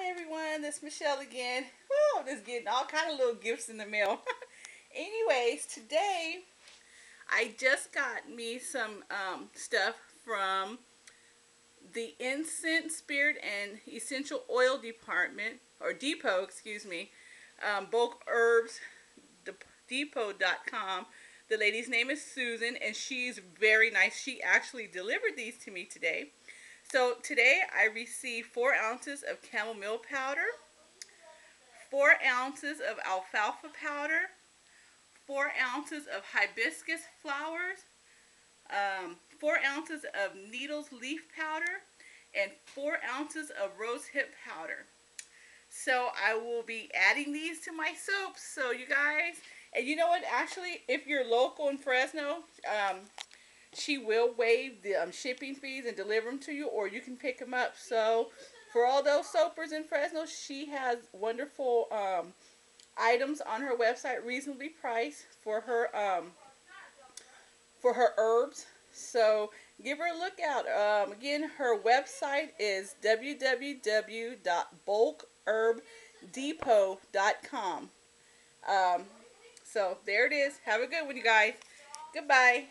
Hi everyone, this is Michelle again. Woo, I'm just getting all kind of little gifts in the mail. Anyways, today I just got me some um, stuff from the Incense Spirit and Essential Oil Department, or Depot, excuse me, um, bulk herbs depot.com. The lady's name is Susan and she's very nice. She actually delivered these to me today. So today I received 4 ounces of chamomile powder, 4 ounces of alfalfa powder, 4 ounces of hibiscus flowers, um, 4 ounces of nettles leaf powder, and 4 ounces of rose hip powder. So I will be adding these to my soaps. So you guys, and you know what, actually, if you're local in Fresno, um, she will waive the um, shipping fees and deliver them to you, or you can pick them up. So, for all those soapers in Fresno, she has wonderful um, items on her website, reasonably priced for her um, for her herbs. So, give her a look out. Um, again, her website is www.bulkherbdepot.com. Um, so, there it is. Have a good one, you guys. Goodbye.